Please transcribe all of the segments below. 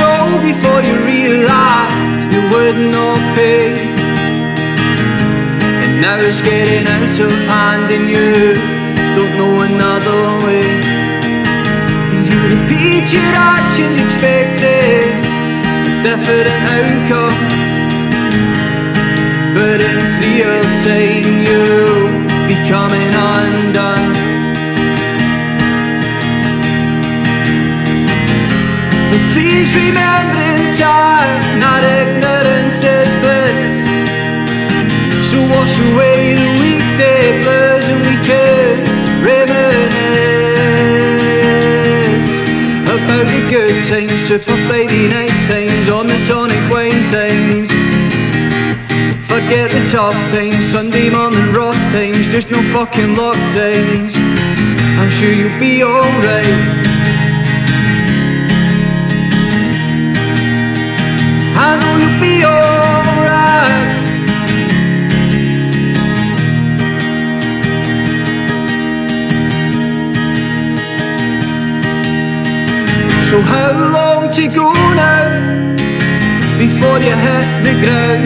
told before you realized it would not pay. And now it's getting out of hand and you don't know another way. And you repeat your actions expecting a different outcome. But in three years' time you'll be coming undone. Please remember in time that ignorance is bliss. So wash away the weekday blues and we can reminisce about the good times, super Friday night times on the tonic wine times. Forget the tough times, Sunday morning rough times, just no fucking lock times. I'm sure you'll be alright. How long to go now before you hit the ground?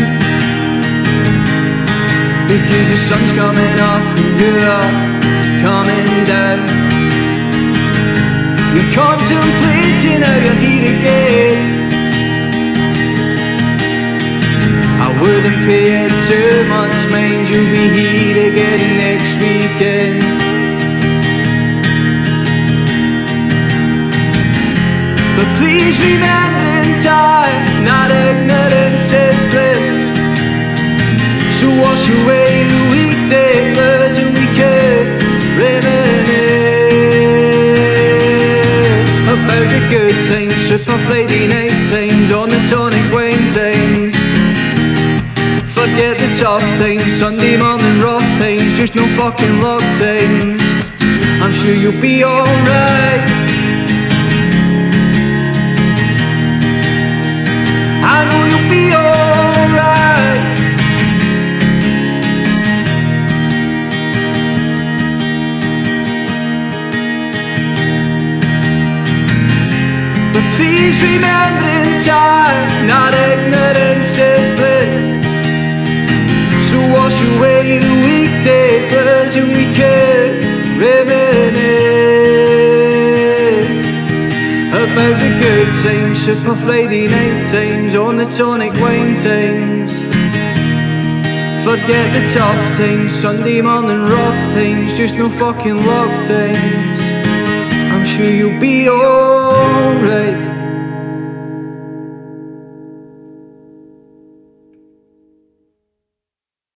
Because the sun's coming up and you're coming down. You're contemplating how you're here again. I wouldn't pay it too much mind You'll be please remember in time That ignorance is bliss So wash away the weekday blues And we can reminisce About the good times Super Friday night times On the tonic times Forget the tough times, Sunday morning rough times, just no fucking lock times. I'm sure you'll be alright. Please remember in time that ignorance is bliss. So wash away the weekday blues and we can reminisce About the good times, super Friday night times On the tonic wine times Forget the tough times, Sunday morning rough times Just no fucking lock times I'm sure you'll be alright